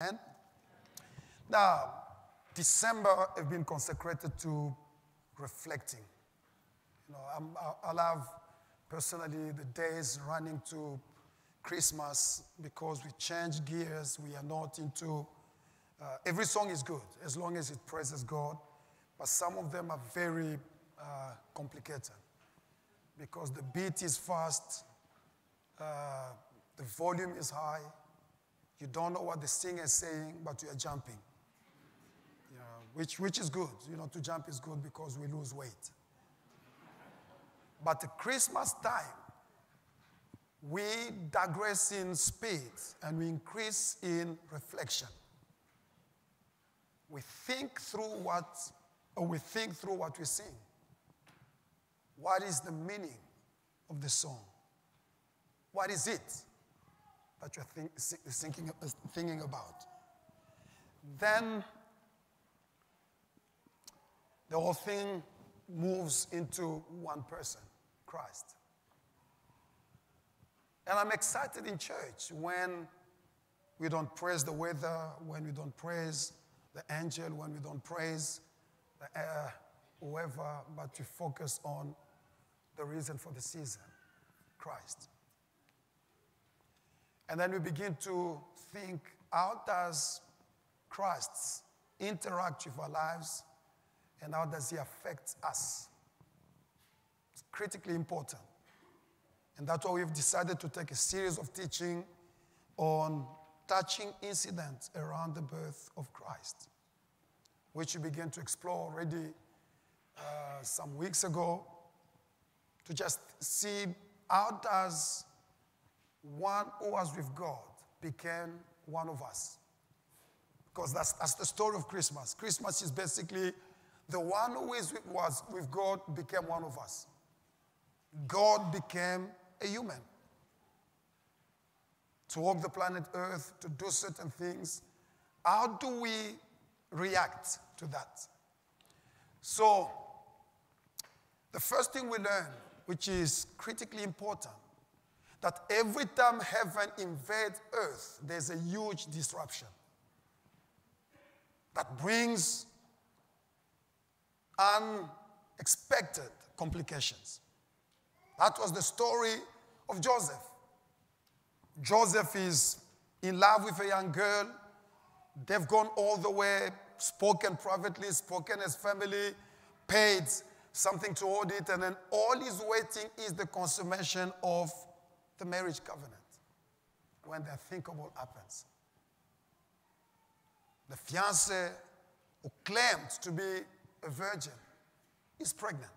And now, December have been consecrated to reflecting. You know, I'll have personally the days running to Christmas because we change gears. We are not into uh, every song is good as long as it praises God, but some of them are very uh, complicated because the beat is fast, uh, the volume is high. You don't know what the singer is saying, but you are jumping. Which, which is good. You know, to jump is good because we lose weight. But at Christmas time, we digress in speed and we increase in reflection. We think through what, or we think through what we sing. What is the meaning of the song? What is it that you're think, thinking, thinking about? Then the whole thing moves into one person, Christ. And I'm excited in church when we don't praise the weather, when we don't praise the angel, when we don't praise the air, whoever, but we focus on the reason for the season Christ. And then we begin to think how does Christ interact with our lives and how does he affect us? It's critically important. And that's why we've decided to take a series of teaching on touching incidents around the birth of Christ, which we began to explore already uh, some weeks ago to just see how does one who was with God became one of us. Because that's, that's the story of Christmas. Christmas is basically the one who is with, was with God became one of us. God became a human to walk the planet Earth, to do certain things. How do we react to that? So, the first thing we learn, which is critically important, that every time heaven invades earth, there's a huge disruption that brings unexpected complications. That was the story of Joseph. Joseph is in love with a young girl. They've gone all the way, spoken privately, spoken as family, paid something toward it, and then all is waiting is the consummation of the marriage covenant when the unthinkable happens. The fiance who claimed to be a virgin is pregnant.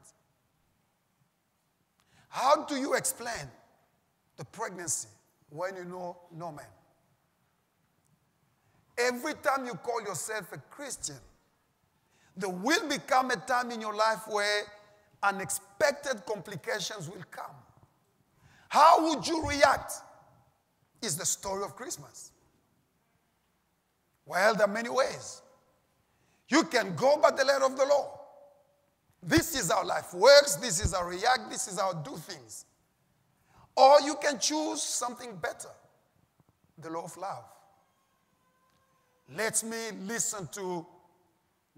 How do you explain the pregnancy when you know no man? Every time you call yourself a Christian, there will become a time in your life where unexpected complications will come. How would you react? Is the story of Christmas. Well, there are many ways. You can go by the letter of the law. This is how life works, this is how react, this is how do things. Or you can choose something better the law of love. Let me listen to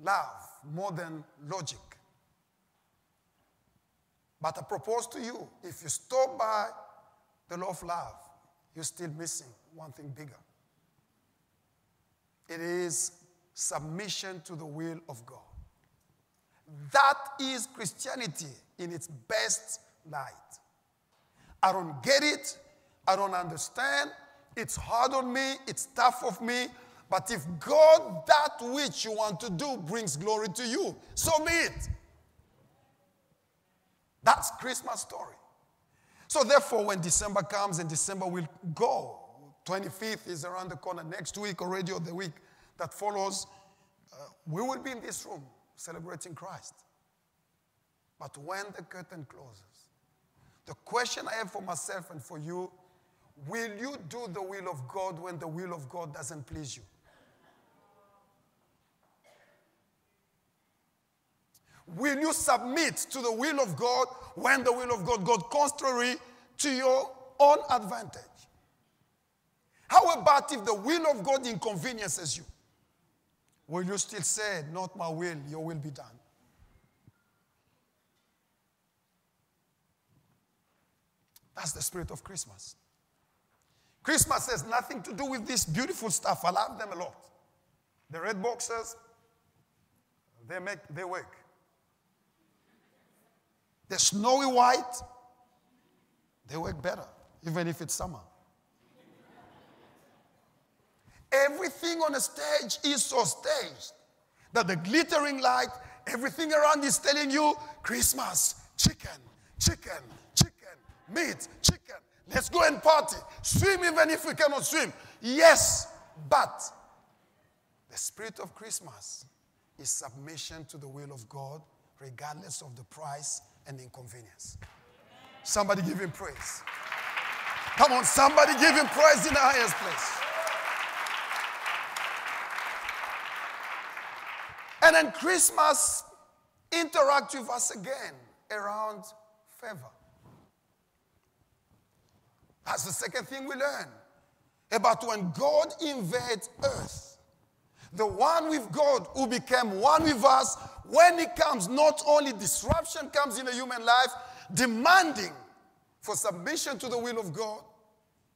love more than logic. But I propose to you if you stop by the law of love, you're still missing one thing bigger. It is submission to the will of God. That is Christianity in its best light. I don't get it. I don't understand. It's hard on me. It's tough of me. But if God, that which you want to do, brings glory to you, so be it. That's Christmas story. So therefore, when December comes and December will go, 25th is around the corner next week already or the week that follows, uh, we will be in this room celebrating Christ. But when the curtain closes, the question I have for myself and for you will you do the will of God when the will of God doesn't please you? Will you submit to the will of God when the will of God goes contrary to your own advantage? How about if the will of God inconveniences you? Will you still say, Not my will, your will be done? That's the spirit of Christmas. Christmas has nothing to do with this beautiful stuff. I love them a lot. The red boxes, they make they work. The snowy white, they work better, even if it's summer. Everything on a stage is so staged that the glittering light, everything around is telling you Christmas, chicken, chicken, chicken, meat, chicken. Let's go and party. Swim even if we cannot swim. Yes, but the spirit of Christmas is submission to the will of God, regardless of the price and inconvenience. Somebody give him praise. Come on, somebody give him praise in the highest place. And then Christmas interact with us again around favor. That's the second thing we learn about when God invades earth. The one with God who became one with us, when He comes, not only disruption comes in a human life, demanding for submission to the will of God,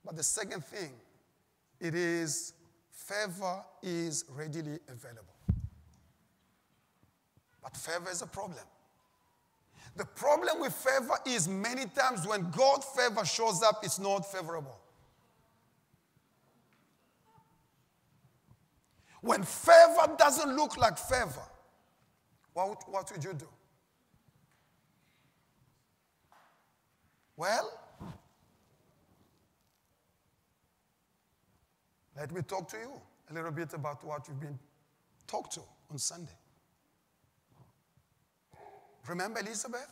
but the second thing, it is favor is readily available. But favor is a problem. The problem with favor is many times when God favor shows up, it's not favorable. When favor doesn't look like favor, what, what would you do? Well, let me talk to you a little bit about what you've been talked to on Sunday. Remember Elizabeth?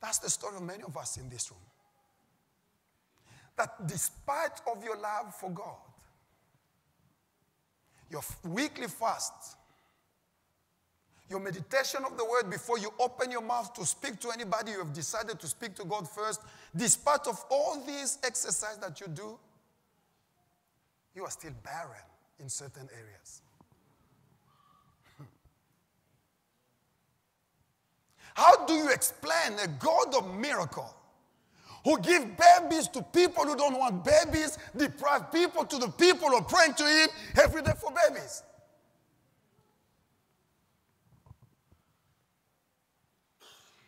That's the story of many of us in this room. That despite of your love for God, your weekly fast, your meditation of the word before you open your mouth to speak to anybody, you have decided to speak to God first. Despite of all these exercise that you do, you are still barren in certain areas. How do you explain a God of miracle who give babies to people who don't want babies, deprive people to the people who are praying to him every day for babies?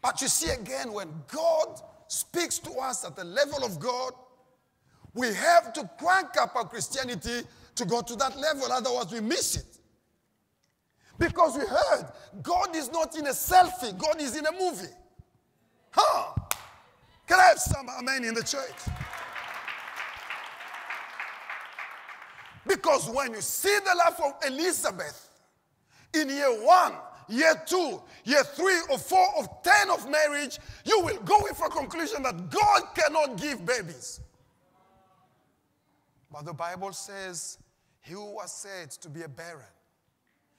But you see again, when God speaks to us at the level of God, we have to crank up our Christianity to go to that level, otherwise, we miss it. Because we heard God is not in a selfie, God is in a movie. Huh? Can I have some amen in the church? Because when you see the life of Elizabeth in year one, year two, year three, or four, or ten of marriage, you will go with a conclusion that God cannot give babies. But the Bible says, He who was said to be a barren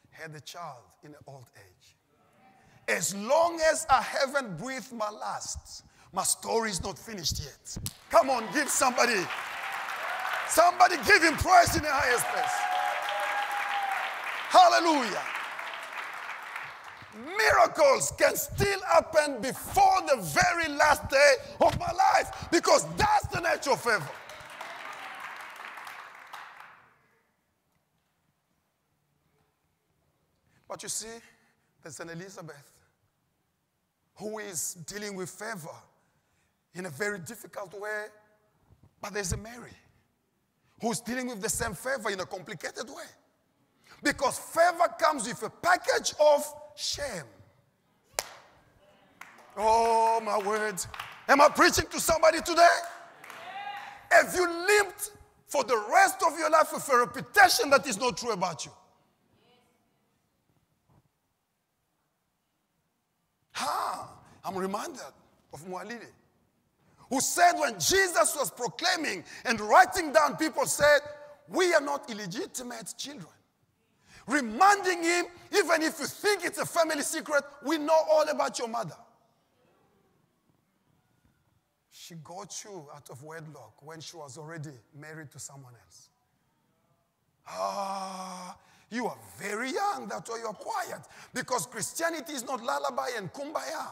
had a child in old age. As long as I haven't breathed my last, my story is not finished yet. Come on, give somebody, somebody give him praise in the highest place. Hallelujah. Miracles can still happen before the very last day of my life because that's the nature of favor. But you see, there's an Elizabeth who is dealing with favor in a very difficult way, but there's a Mary who's dealing with the same favor in a complicated way. Because favor comes with a package of shame. Oh, my word. Am I preaching to somebody today? Have you lived for the rest of your life with a reputation that is not true about you? Ha! I'm reminded of Mualili, who said when Jesus was proclaiming and writing down, people said, We are not illegitimate children. Reminding him, even if you think it's a family secret, we know all about your mother. she got you out of wedlock when she was already married to someone else. Ah, you are very young, that's why you're quiet. Because Christianity is not lullaby and kumbaya.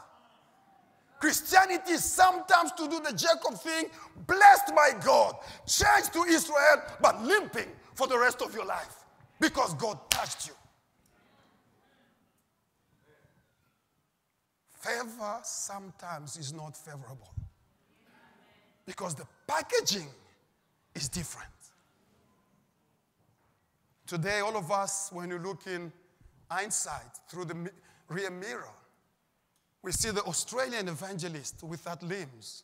Christianity sometimes to do the Jacob thing, blessed by God, changed to Israel, but limping for the rest of your life because God touched you. Favor sometimes is not favorable because the packaging is different. Today, all of us, when you look in hindsight through the rear mirror, we see the Australian evangelist without limbs.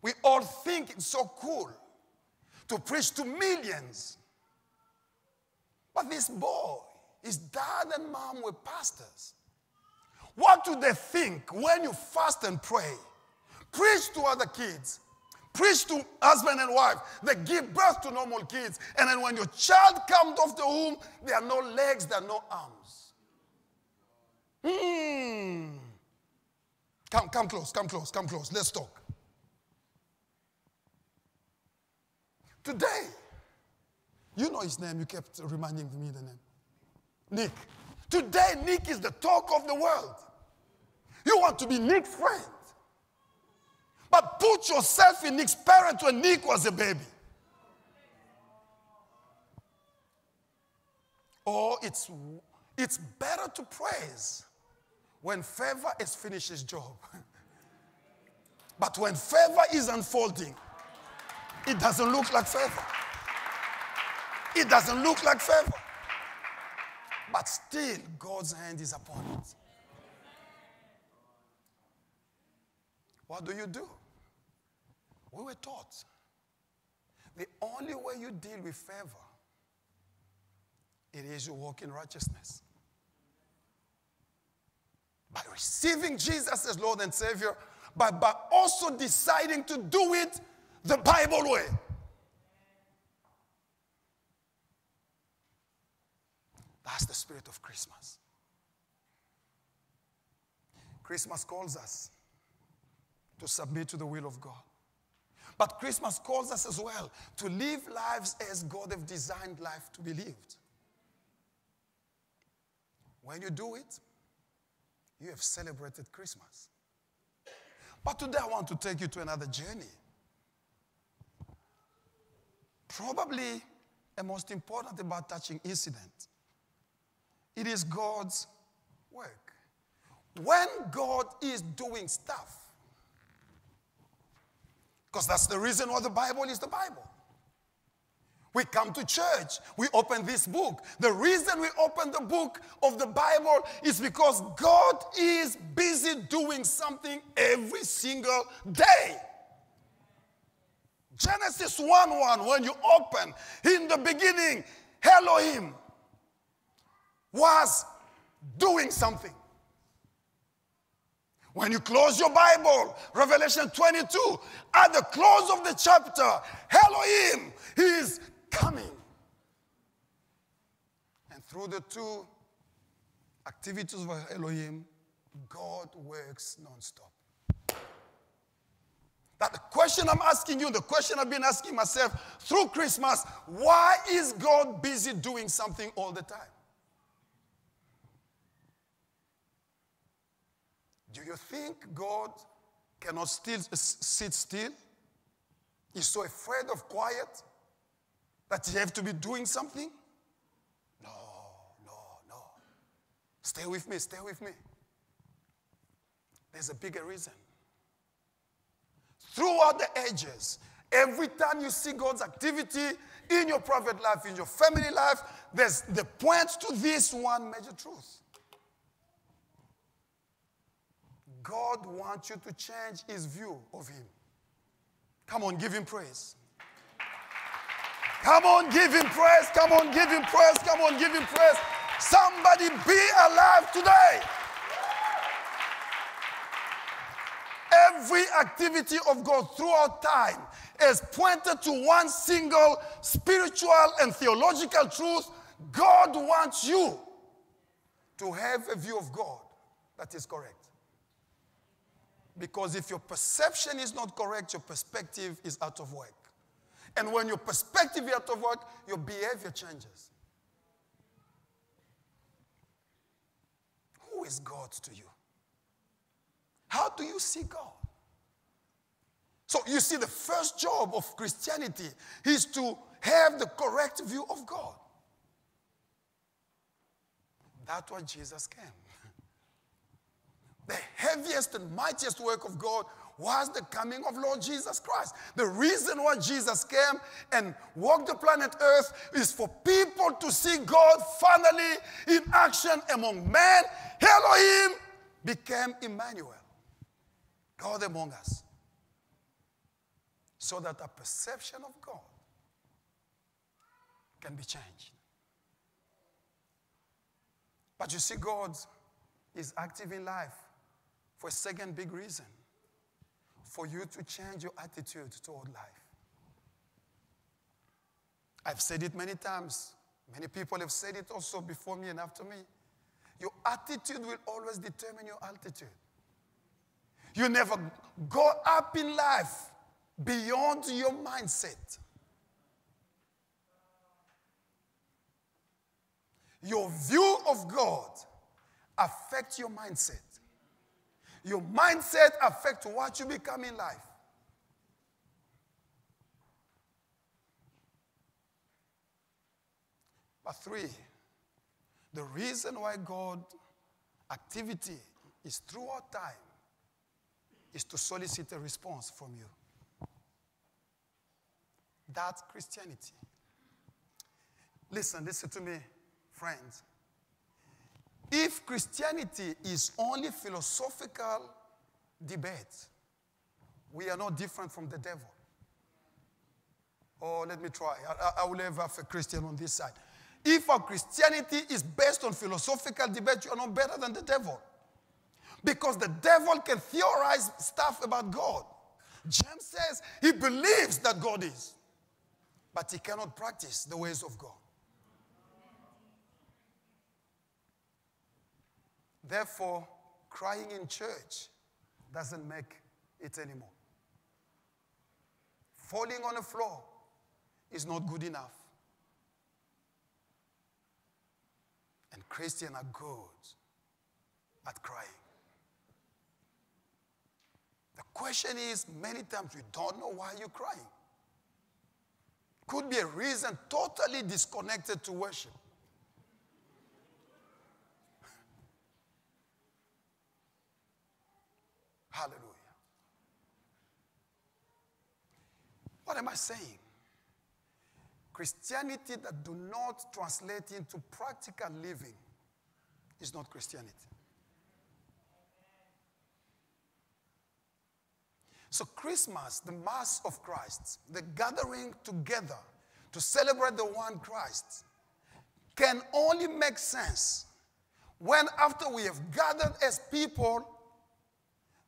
We all think it's so cool to preach to millions. But this boy, his dad and mom were pastors. What do they think when you fast and pray? Preach to other kids. Preach to husband and wife. They give birth to normal kids. And then when your child comes off the womb, there are no legs, there are no arms. Hmm. Come, come close, come close, come close. Let's talk. Today, you know his name, you kept reminding me the name. Nick. Today, Nick is the talk of the world. You want to be Nick's friend. But put yourself in Nick's parents when Nick was a baby. Or it's, it's better to praise when favor has finished his job. but when favor is unfolding, it doesn't look like favor. It doesn't look like favor. But still, God's hand is upon it. What do you do? We were taught the only way you deal with favor it is you walk in righteousness. By receiving Jesus as Lord and Savior, but by also deciding to do it the Bible way. That's the spirit of Christmas. Christmas calls us to submit to the will of God. But Christmas calls us as well to live lives as God have designed life to be lived. When you do it, you have celebrated Christmas. But today I want to take you to another journey. Probably a most important about touching incident. It is God's work. When God is doing stuff, because that's the reason why the Bible is the Bible. We come to church, we open this book. The reason we open the book of the Bible is because God is busy doing something every single day. Genesis 1 1, when you open, in the beginning, Elohim was doing something. When you close your Bible, Revelation 22, at the close of the chapter, Elohim is coming. And through the two activities of Elohim, God works non-stop. That the question I'm asking you, the question I've been asking myself through Christmas, why is God busy doing something all the time? Do you think God cannot still sit still? He's so afraid of quiet that you have to be doing something? No, no, no. Stay with me, stay with me. There's a bigger reason. Throughout the ages, every time you see God's activity in your private life, in your family life, there's the point to this one major truth. God wants you to change his view of him. Come on, give him praise. Come on, give him praise. Come on, give him praise. Come on, give him praise. Somebody be alive today. Every activity of God throughout time is pointed to one single spiritual and theological truth. God wants you to have a view of God that is correct. Because if your perception is not correct, your perspective is out of work. And when your perspective is out of work, your behavior changes. Who is God to you? How do you see God? So you see, the first job of Christianity is to have the correct view of God. That's why Jesus came. The heaviest and mightiest work of God was the coming of Lord Jesus Christ. The reason why Jesus came and walked the planet Earth is for people to see God finally in action among men. Elohim became Emmanuel, God among us so that our perception of God can be changed. But you see, God is active in life for a second big reason for you to change your attitude toward life. I've said it many times. Many people have said it also before me and after me. Your attitude will always determine your altitude. You never go up in life beyond your mindset. Your view of God affects your mindset. Your mindset affects what you become in life. But three, the reason why God activity is throughout time is to solicit a response from you. That's Christianity. Listen, listen to me, friends. If Christianity is only philosophical debate, we are not different from the devil. Oh, let me try. I, I will have a Christian on this side. If our Christianity is based on philosophical debate, you are not better than the devil. Because the devil can theorize stuff about God. James says he believes that God is but he cannot practice the ways of God. Therefore, crying in church doesn't make it anymore. Falling on the floor is not good enough. And Christians are good at crying. The question is many times we don't know why you're crying could be a reason totally disconnected to worship. Hallelujah. What am I saying? Christianity that do not translate into practical living is not Christianity. So, Christmas, the Mass of Christ, the gathering together to celebrate the one Christ, can only make sense when, after we have gathered as people,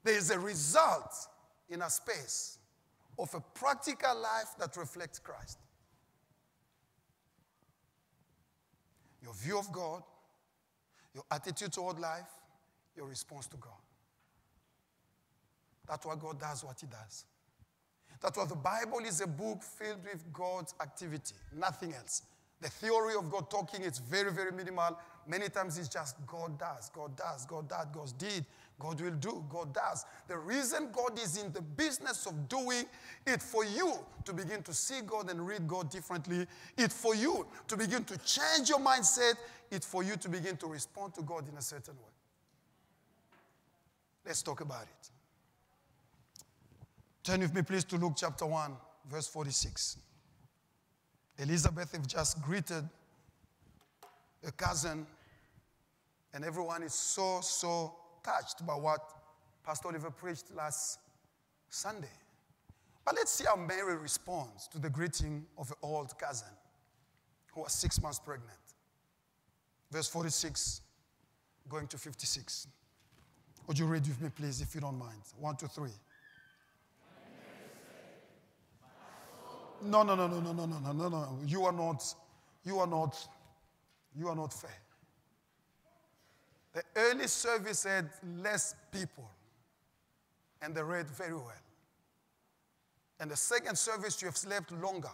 there is a result in a space of a practical life that reflects Christ. Your view of God, your attitude toward life, your response to God. That's why God does what He does. That's why the Bible is a book filled with God's activity, nothing else. The theory of God talking is very, very minimal. Many times it's just God does, God does, God does, God did, God will do, God does. The reason God is in the business of doing it for you to begin to see God and read God differently, it for you to begin to change your mindset, it for you to begin to respond to God in a certain way. Let's talk about it. Turn with me, please, to Luke chapter 1, verse 46. Elizabeth has just greeted a cousin, and everyone is so, so touched by what Pastor Oliver preached last Sunday. But let's see how Mary responds to the greeting of an old cousin who was six months pregnant. Verse 46, going to 56. Would you read with me, please, if you don't mind? One, two, three. No, no, no, no, no, no, no, no, no, no. You are not, you are not, you are not fair. The early service had less people and they read very well. And the second service, you have slept longer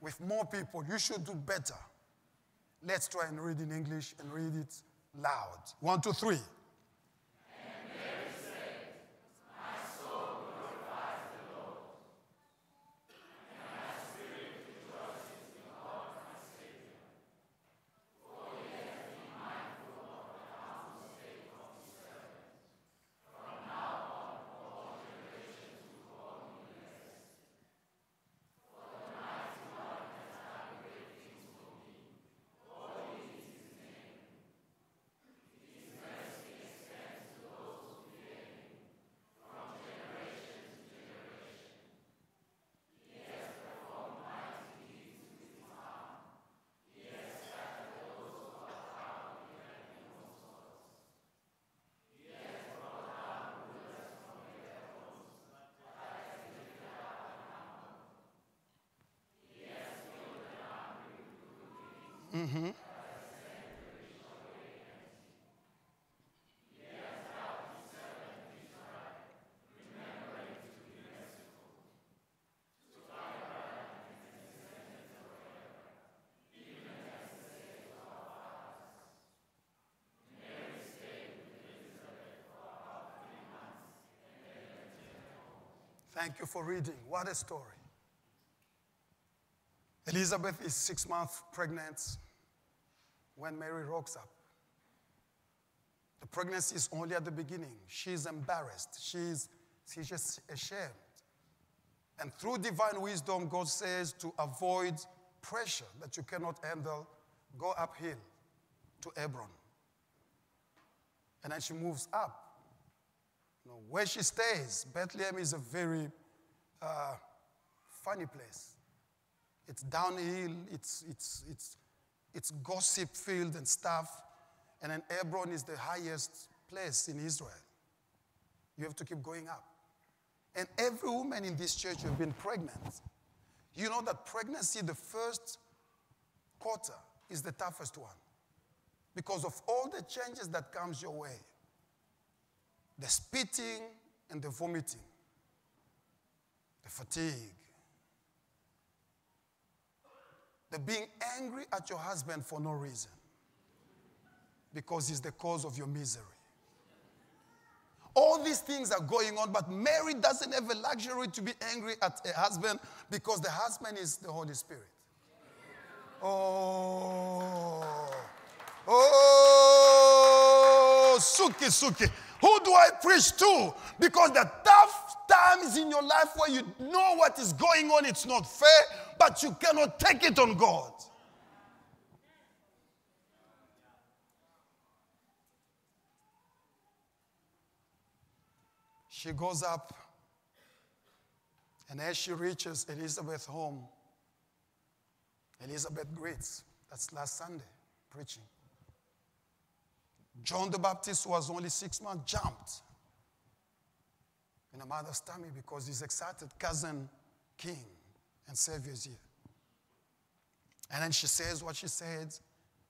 with more people. You should do better. Let's try and read in English and read it loud. One, two, three. Mm-hmm. Thank you for reading. What a story. Elizabeth is six months pregnant when Mary rocks up. The pregnancy is only at the beginning. She's embarrassed. She's, she's just ashamed. And through divine wisdom, God says to avoid pressure that you cannot handle, go uphill to Hebron. And then she moves up. You know, where she stays, Bethlehem is a very uh, funny place. It's downhill, it's, it's, it's, it's gossip filled and stuff. And then Hebron is the highest place in Israel. You have to keep going up. And every woman in this church who has been pregnant, you know that pregnancy, the first quarter, is the toughest one because of all the changes that comes your way the spitting and the vomiting the fatigue being angry at your husband for no reason because he's the cause of your misery. All these things are going on, but Mary doesn't have a luxury to be angry at her husband because the husband is the Holy Spirit. Oh, oh, Suki, Suki. Who do I preach to? Because the tough times in your life where you know what is going on, it's not fair, but you cannot take it on God. She goes up, and as she reaches Elizabeth's home, Elizabeth greets. That's last Sunday preaching. John the Baptist who was only six months, jumped in a mother's tummy because he's excited. Cousin King and Savior is here. And then she says what she said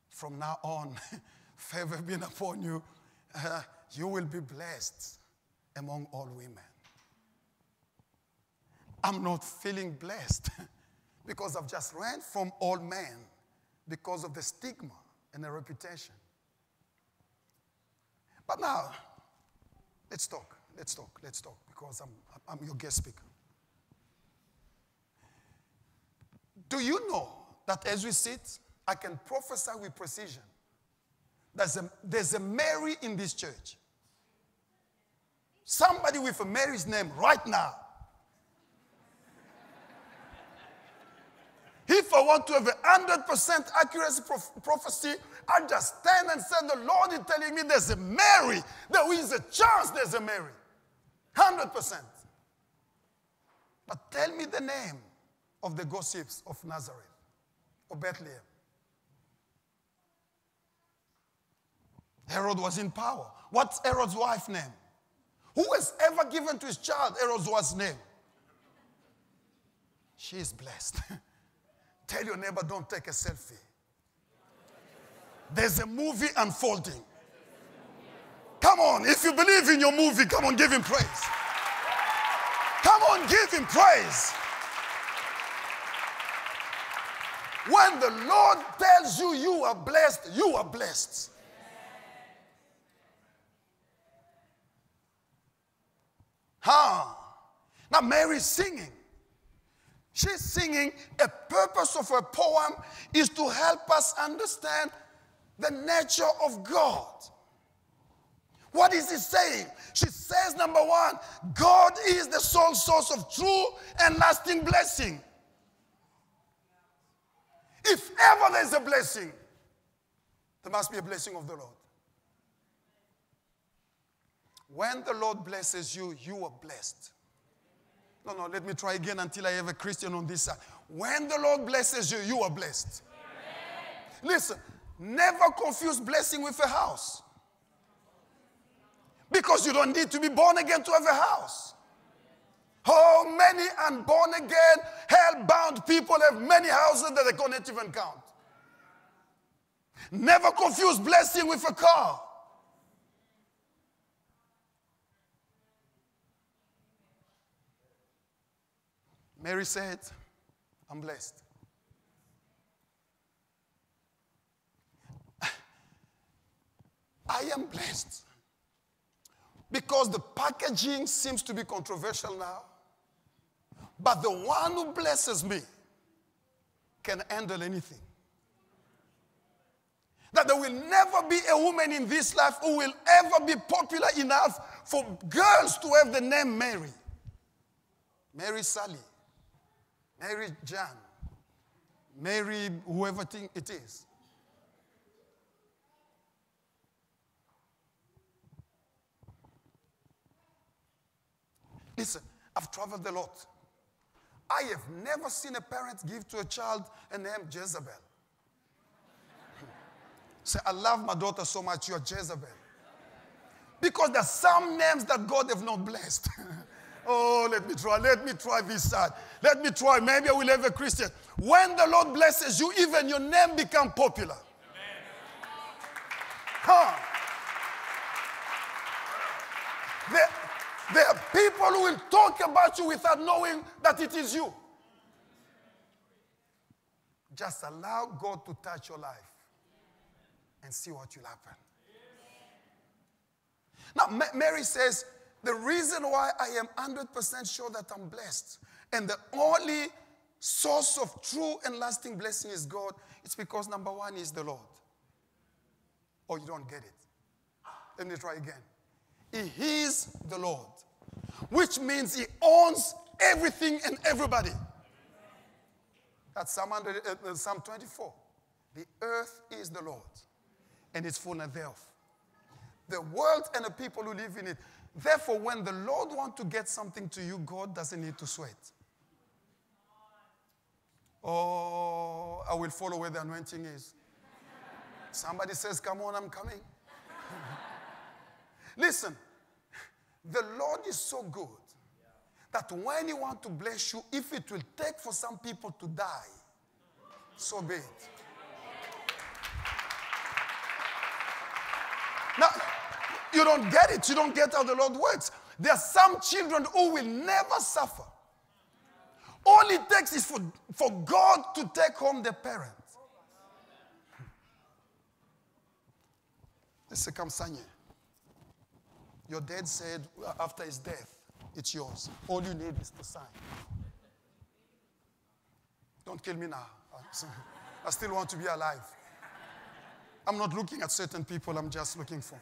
from now on, favor being upon you, uh, you will be blessed among all women. I'm not feeling blessed because I've just ran from all men because of the stigma and the reputation. But now, let's talk, let's talk, let's talk because I'm, I'm your guest speaker. Do you know that as we sit, I can prophesy with precision? There's a, there's a Mary in this church. Somebody with a Mary's name right now. If I want to have a 100% accuracy prophecy, I just stand and say, The Lord is telling me there's a Mary. There is a chance there's a Mary. 100%. But tell me the name of the gossips of Nazareth or Bethlehem. Herod was in power. What's Herod's wife's name? Who has ever given to his child Herod's wife's name? She is blessed. Tell your neighbor, don't take a selfie. There's a movie unfolding. Come on, if you believe in your movie, come on, give him praise. Come on, give him praise. When the Lord tells you you are blessed, you are blessed. Huh? Now, Mary's singing. She's singing. A purpose of her poem is to help us understand the nature of God. What is he saying? She says, number one, God is the sole source of true and lasting blessing. If ever there's a blessing, there must be a blessing of the Lord. When the Lord blesses you, you are blessed. No, no, let me try again until I have a Christian on this side. When the Lord blesses you, you are blessed. Amen. Listen, never confuse blessing with a house. Because you don't need to be born again to have a house. Oh, many unborn again, hell bound people have many houses that they can't even count. Never confuse blessing with a car. Mary said, I'm blessed. I am blessed because the packaging seems to be controversial now. But the one who blesses me can handle anything. That there will never be a woman in this life who will ever be popular enough for girls to have the name Mary. Mary Sally. Mary John, Mary whoever thing it is. Listen, I've traveled a lot. I have never seen a parent give to a child a name Jezebel. Say, I love my daughter so much, you're Jezebel. Because there's some names that God have not blessed. Oh, let me try. Let me try this side. Let me try. Maybe I will have a Christian. When the Lord blesses you, even your name become popular. Huh. There, there are people who will talk about you without knowing that it is you. Just allow God to touch your life and see what will happen. Now, Mary says, the reason why I am 100% sure that I'm blessed and the only source of true and lasting blessing is God, it's because number one is the Lord. Or oh, you don't get it. Let me try again. He is the Lord, which means He owns everything and everybody. That's Psalm, 100, uh, Psalm 24. The earth is the Lord, and its fullness thereof. The world and the people who live in it. Therefore, when the Lord wants to get something to you, God doesn't need to sweat. Oh, I will follow where the anointing is. Somebody says, Come on, I'm coming. Listen, the Lord is so good that when He wants to bless you, if it will take for some people to die, so be it. Now, you don't get it. You don't get how the Lord works. There are some children who will never suffer. All it takes is for, for God to take home the parents. This come Sanye. Your dad said after his death, it's yours. All you need is to sign. Don't kill me now. I still want to be alive. I'm not looking at certain people, I'm just looking for.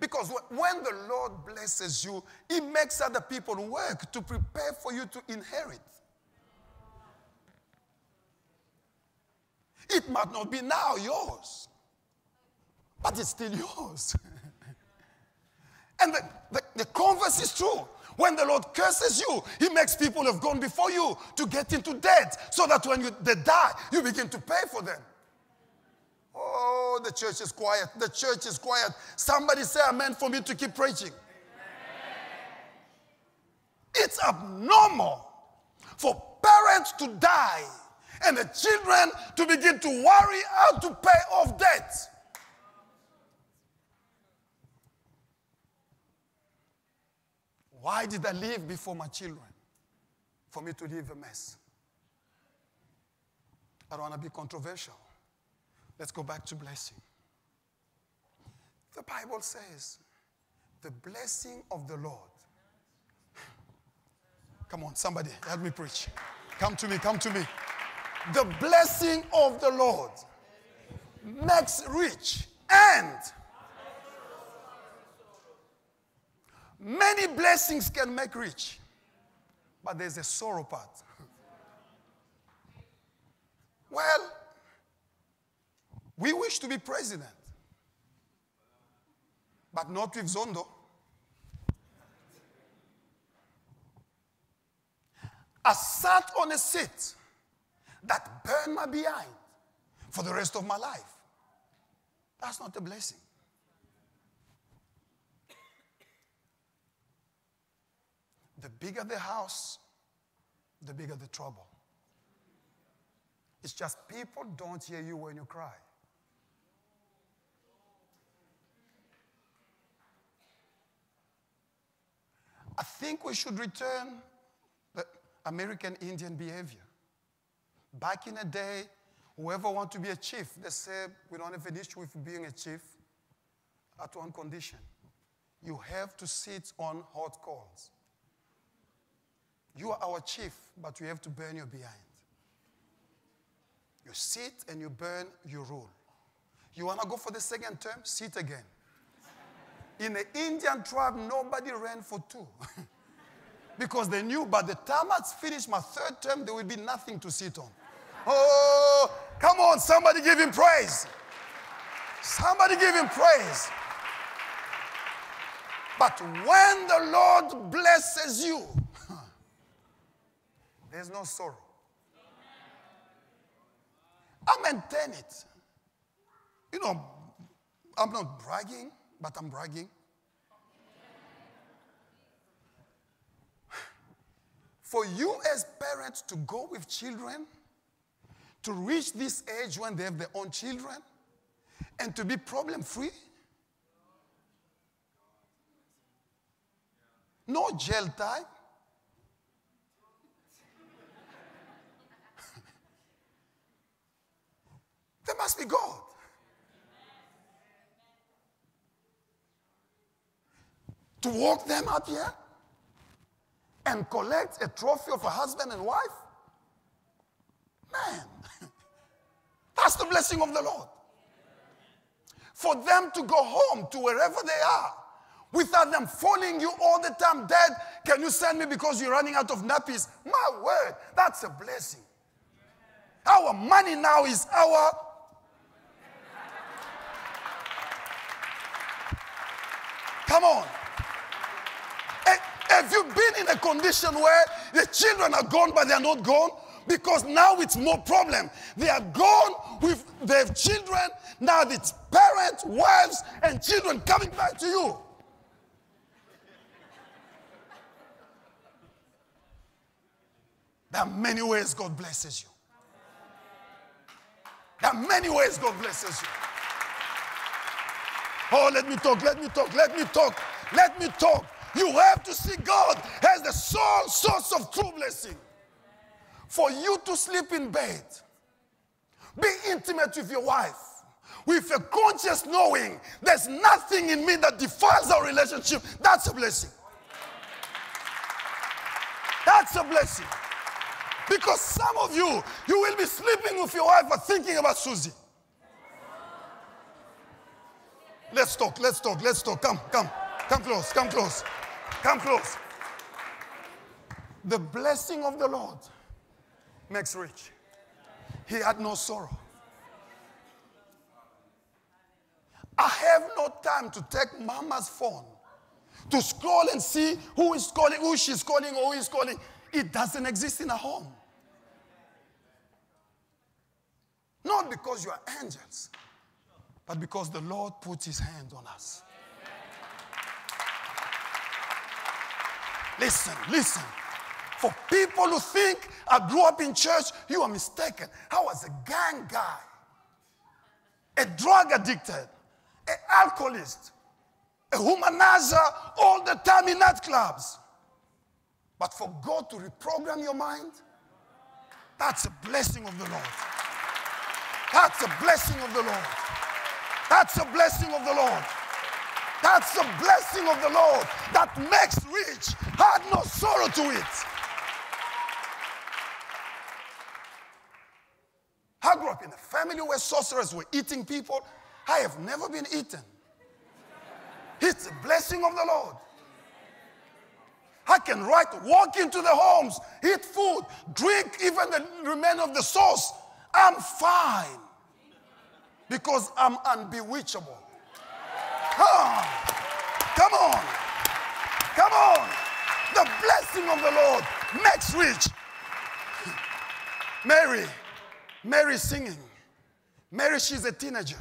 Because when the Lord blesses you, He makes other people work to prepare for you to inherit. It might not be now yours, but it's still yours. and the, the, the, converse is true. When the Lord curses you, He makes people have gone before you to get into debt so that when you, they die, you begin to pay for them. Oh, the church is quiet. The church is quiet. Somebody say amen for me to keep preaching. It's abnormal for parents to die and the children to begin to worry how to pay off debt. Why did I live before my children? For me to leave a mess. I don't want to be controversial. Let's go back to blessing. The Bible says, the blessing of the Lord. Come on, somebody, help me preach. Come to me, come to me. The blessing of the Lord makes rich and many blessings can make rich, but there's a sorrow part. Well, we wish to be president, but not with Zondo. I sat on a seat that burned my behind for the rest of my life. That's not a blessing. The bigger the house, the bigger the trouble. It's just people don't hear you when you cry. I think we should return the American Indian behavior. Back in the day, whoever want to be a chief, they say we don't have an issue with being a chief at one condition. You have to sit on hot coals. You are our chief, but you have to burn your behind. You sit and you burn, you rule. You want to go for the second term? Sit again. In the Indian tribe, nobody ran for two. because they knew by the time I finished my third term, there will be nothing to sit on. Oh, come on, somebody give him praise. Somebody give him praise. But when the Lord blesses you, there's no sorrow. I maintain it. You know, I'm not bragging, but I'm bragging. For you as parents to go with children, to reach this age when they have their own children, and to be problem free, no jail time. There must be God. to walk them up here and collect a trophy of a husband and wife? Man, that's the blessing of the Lord. For them to go home to wherever they are without them following you all the time. Dad, can you send me because you're running out of nappies? My word, that's a blessing. Our money now is our. Come on. Have you been in a condition where the children are gone but they are not gone? Because now it's more problem. They are gone with their children. Now it's parents, wives, and children coming back to you. There are many ways God blesses you. There are many ways God blesses you. Oh, let me talk, let me talk, let me talk, let me talk. You have to see God as the sole source of true blessing. For you to sleep in bed, be intimate with your wife, with a conscious knowing there's nothing in me that defiles our relationship. That's a blessing. That's a blessing. Because some of you, you will be sleeping with your wife but thinking about Susie. Let's talk, let's talk, let's talk. Come, come, come close, come close. Come close. The blessing of the Lord makes rich. He had no sorrow. I have no time to take mama's phone to scroll and see who is calling, who she's calling, or who is calling. It doesn't exist in a home. Not because you are angels, but because the Lord puts his hand on us. Listen, listen. For people who think I grew up in church, you are mistaken. I was a gang guy, a drug addicted, an alcoholist, a womanizer all the time in nightclubs. But for God to reprogram your mind, that's a blessing of the Lord. That's a blessing of the Lord. That's a blessing of the Lord. That's the blessing of the Lord that makes rich, had no sorrow to it. I grew up in a family where sorcerers were eating people. I have never been eaten. It's a blessing of the Lord. I can write, walk into the homes, eat food, drink even the remain of the sauce. I'm fine because I'm unbewitchable. Come Come on. Come on. The blessing of the Lord makes rich. Mary, Mary singing. Mary, she's a teenager.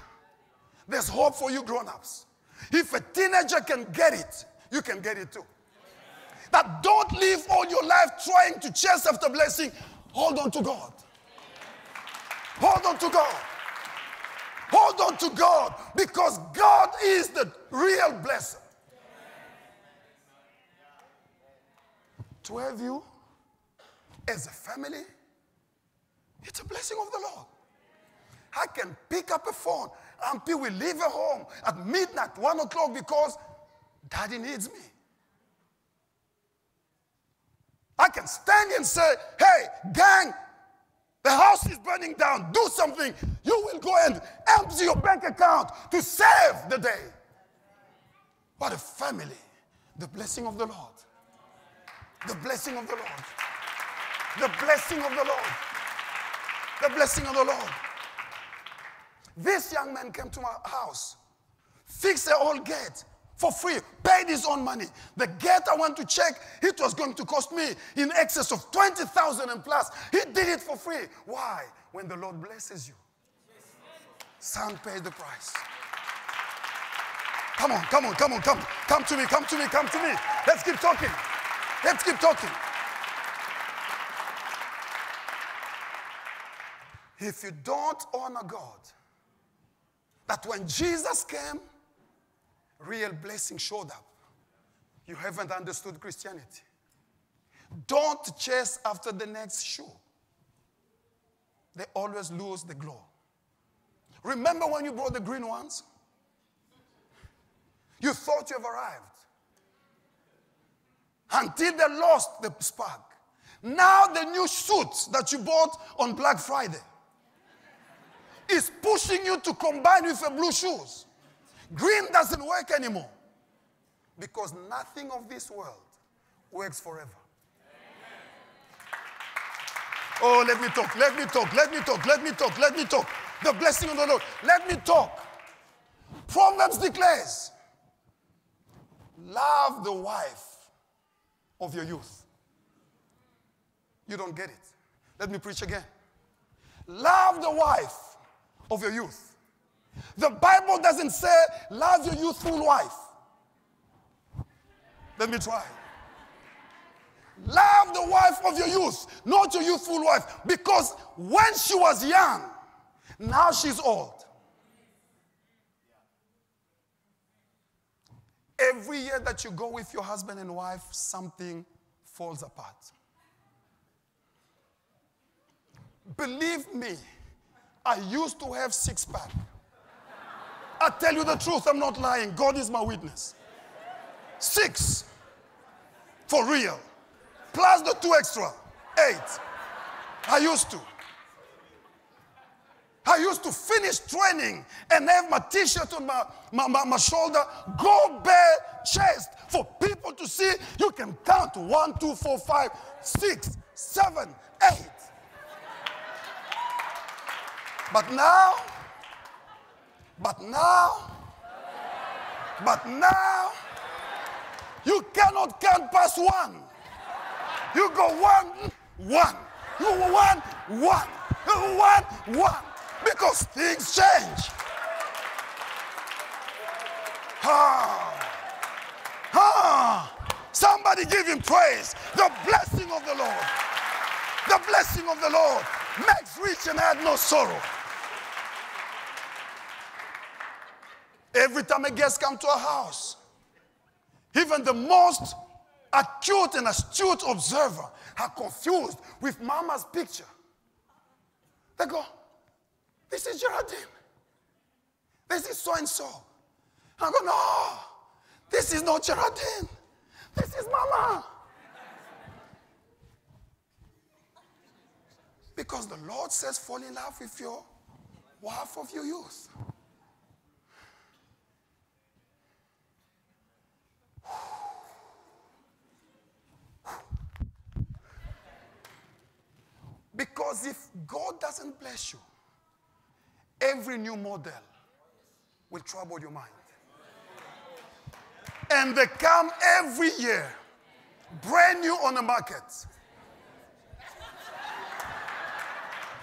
There's hope for you grown ups. If a teenager can get it, you can get it too. That don't live all your life trying to chase after blessing. Hold on to God. Hold on to God. Hold on to God because God is the real blesser. To have you as a family, it's a blessing of the Lord. I can pick up a phone until we leave a home at midnight, one o'clock, because daddy needs me. I can stand and say, hey, gang, the house is burning down. Do something. You will go and empty your bank account to save the day. What a family. The blessing of the Lord. The blessing of the Lord. The blessing of the Lord. The blessing of the Lord. This young man came to my house, fixed the old gate for free, paid his own money. The gate I went to check, it was going to cost me in excess of 20,000 and plus. He did it for free. Why? When the Lord blesses you, son paid the price. Come on, come on, come on, come. Come to me, come to me, come to me. Let's keep talking. Let's keep talking. If you don't honor God, that when Jesus came, real blessing showed up. You haven't understood Christianity. Don't chase after the next shoe. They always lose the glow. Remember when you brought the green ones? You thought you've arrived until they lost the spark. Now, the new suit that you bought on Black Friday is pushing you to combine with the blue shoes. Green doesn't work anymore because nothing of this world works forever. Oh, let me talk, let me talk, let me talk, let me talk, let me talk. The blessing of the Lord, let me talk. Proverbs declares, Love the wife of your youth. You don't get it. Let me preach again. Love the wife of your youth. The Bible doesn't say, love your youthful wife. Let me try. Love the wife of your youth, not your youthful wife, because when she was young, now she's old. Every year that you go with your husband and wife, something falls apart. Believe me, I used to have six pack. I tell you the truth, I'm not lying. God is my witness. Six. For real. Plus the two extra. Eight. I used to. I used to finish training and have my t shirt on my, my, my, my, shoulder, go bare chest for people to see. You can count one, two, four, five, six, seven, eight. But now, but now, but now, you cannot count past one. You go one, one. You one, one. You one, one because things change. Ah. Ah. Somebody give him praise. The blessing of the Lord. The blessing of the Lord makes rich and add no sorrow. Every time a guest comes to a house, even the most acute and astute observer are confused with mama's picture. They go, This is Geraldine. This is so and so. I go, No, this is not Geraldine. This is mama. Because the Lord says, fall in love with your wife of your youth. Because if God doesn't bless you, every new model will trouble your mind. And they come every year, brand new on the market.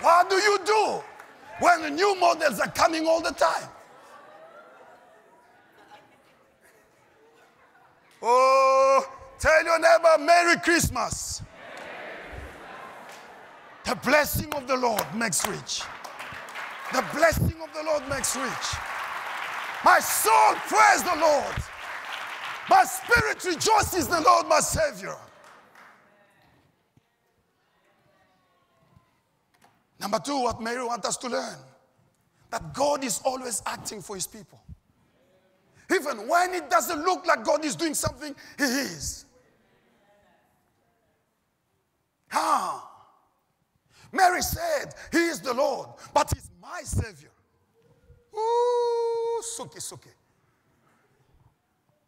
What do you do when the new models are coming all the time? Oh, tell your neighbor, Merry Christmas. The blessing of the Lord makes rich. The blessing of the Lord makes rich. My soul praise the Lord. My spirit rejoices the Lord, my Savior. Number two, what Mary wants us to learn that God is always acting for his people. Even when it doesn't look like God is doing something, he is. Ah. Mary said, He is the Lord, but He's my Savior. Ooh, suki, suki.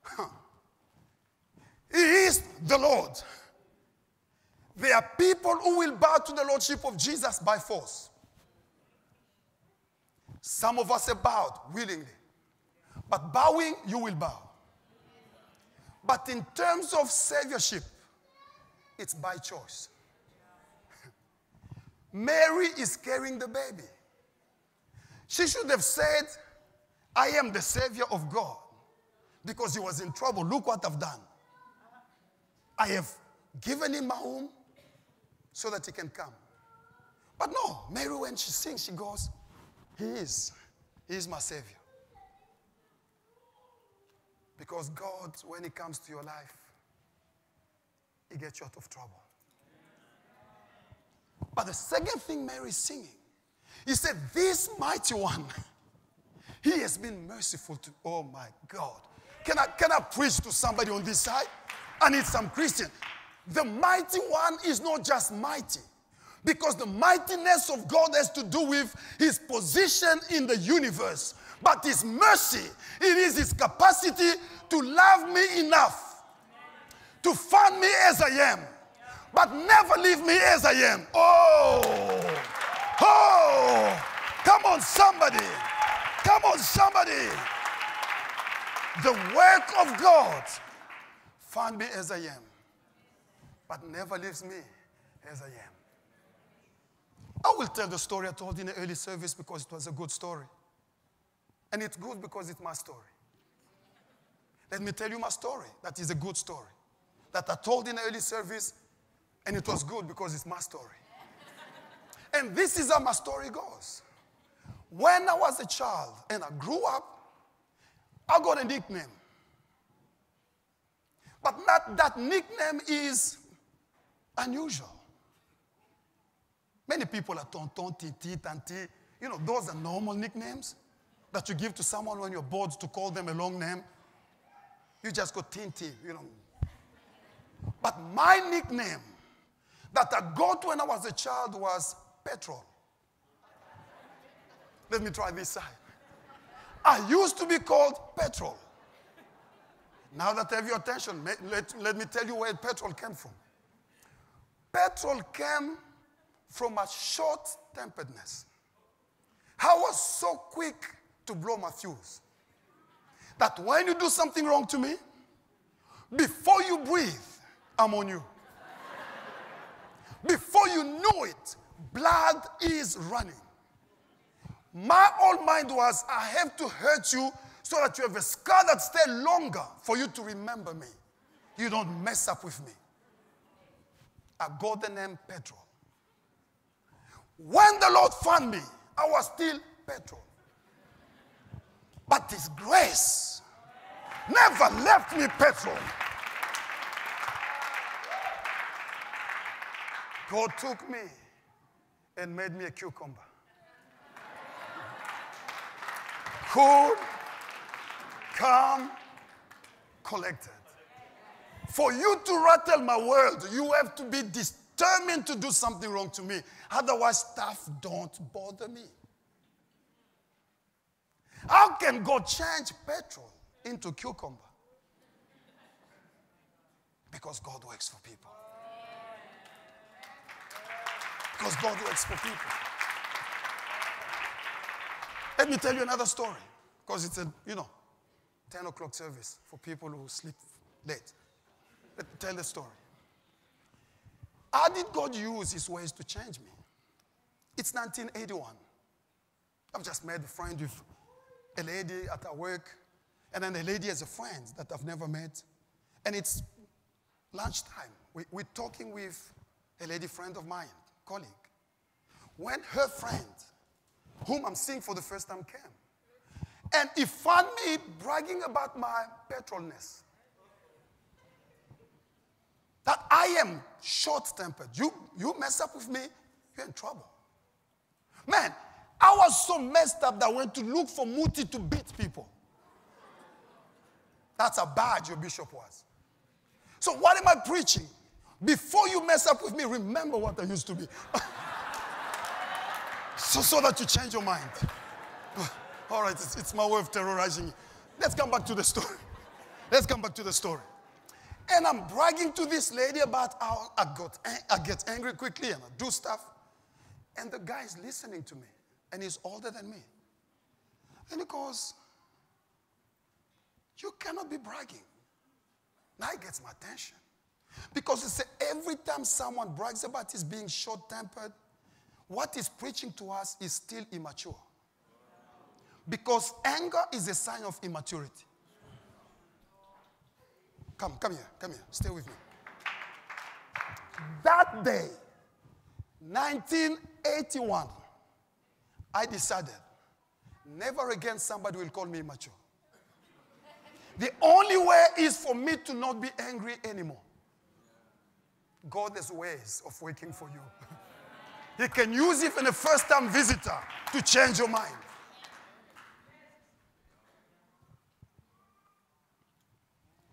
Huh. He is the Lord. There are people who will bow to the Lordship of Jesus by force. Some of us have bowed willingly. But bowing, you will bow. But in terms of saviorship, it's by choice. Mary is carrying the baby. She should have said, I am the Savior of God because he was in trouble. Look what I've done. I have given him my home so that he can come. But no, Mary, when she sings, she goes, He is. He is my Savior. Because God, when He comes to your life, He gets you out of trouble. But the second thing Mary is singing, he said, This mighty one, he has been merciful to, oh my God. Can I, can I preach to somebody on this side? I need some Christian. The mighty one is not just mighty, because the mightiness of God has to do with his position in the universe. But his mercy, it is his capacity to love me enough to find me as I am but never leave me as I am. Oh, oh, come on, somebody. Come on, somebody. The work of God find me as I am, but never leaves me as I am. I will tell the story I told in the early service because it was a good story. And it's good because it's my story. Let me tell you my story. That is a good story. That I told in the early service and it was good because it's my story. And this is how my story goes. When I was a child and I grew up, I got a nickname. But not that nickname is unusual. Many people are tonton, titi, tanti. You know, those are normal nicknames that you give to someone when you're bored to call them a long name. You just go tinti, you know. But my nickname that I got when I was a child was petrol. Let me try this side. I used to be called petrol. Now that I have your attention, let, let me tell you where petrol came from. Petrol came from a short temperedness. I was so quick to blow my fuse that when you do something wrong to me, before you breathe, I'm on you. Before you know it, blood is running. My old mind was, I have to hurt you so that you have a scar that stays longer for you to remember me. You don't mess up with me. I got the name Petrol. When the Lord found me, I was still Petrol. But His grace never left me Petrol. God took me and made me a cucumber. Cool, calm, collected. For you to rattle my world, you have to be determined to do something wrong to me. Otherwise, stuff don't bother me. How can God change petrol into cucumber? Because God works for people. Because God works for people. Let me tell you another story. Because it's a, you know, 10 o'clock service for people who sleep late. Let me tell the story. How did God use his ways to change me? It's 1981. I've just made a friend with a lady at our work, and then a lady has a friend that I've never met. And it's lunchtime. We, we're talking with a lady friend of mine, colleague. When her friend, whom I'm seeing for the first time, came, and he found me bragging about my petrolness. That I am short tempered. You, you mess up with me, you're in trouble. Man, I was so messed up that I went to look for Muti to beat people. That's how bad your bishop was. So, what am I preaching? Before you mess up with me, remember what I used to be. so, so that you change your mind. All right, it's, it's my way of terrorizing you. Let's come back to the story. Let's come back to the story. And I'm bragging to this lady about how I, got, I get angry quickly and I do stuff. And the guy is listening to me, and he's older than me. And he goes, You cannot be bragging. Now he gets my attention. Because it's every time someone brags about his being short tempered, what he's preaching to us is still immature. Because anger is a sign of immaturity. Come, come here, come here, stay with me. That day, 1981, I decided never again somebody will call me immature. The only way is for me to not be angry anymore. God has ways of working for you. he can use even a first time visitor to change your mind.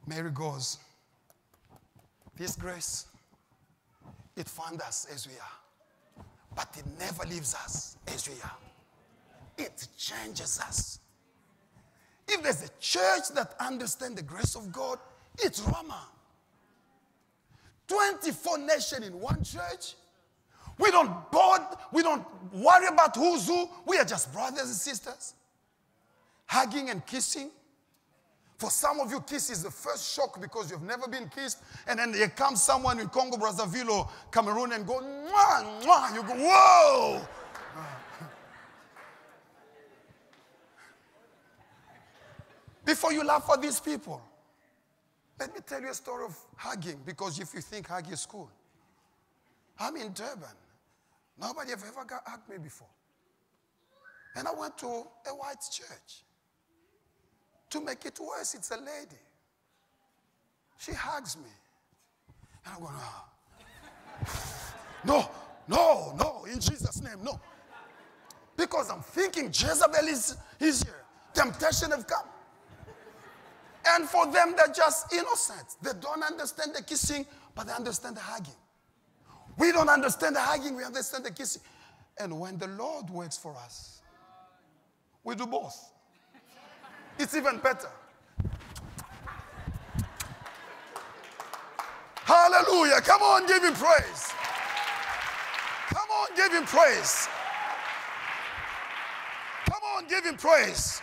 Mary goes, This grace, it found us as we are, but it never leaves us as we are. It changes us. If there's a church that understands the grace of God, it's Ramah. 24 nations in one church. We don't board, we don't worry about who's who. We are just brothers and sisters, hugging and kissing. For some of you, kiss is the first shock because you've never been kissed. And then there comes someone in Congo, Brazzaville, or Cameroon and go, mwah, mwah. You go, whoa. Before you laugh at these people, let me tell you a story of hugging because if you think hugging is cool, I'm in Durban. Nobody have ever got hugged me before. And I went to a white church. To make it worse, it's a lady. She hugs me. And I'm going, ah. no, no, no, in Jesus' name, no. Because I'm thinking Jezebel is, is here. Temptation have come. And for them, they're just innocent. They don't understand the kissing, but they understand the hugging. We don't understand the hugging, we understand the kissing. And when the Lord works for us, we do both. It's even better. Hallelujah. Come on, give him praise. Come on, give him praise. Come on, give him praise.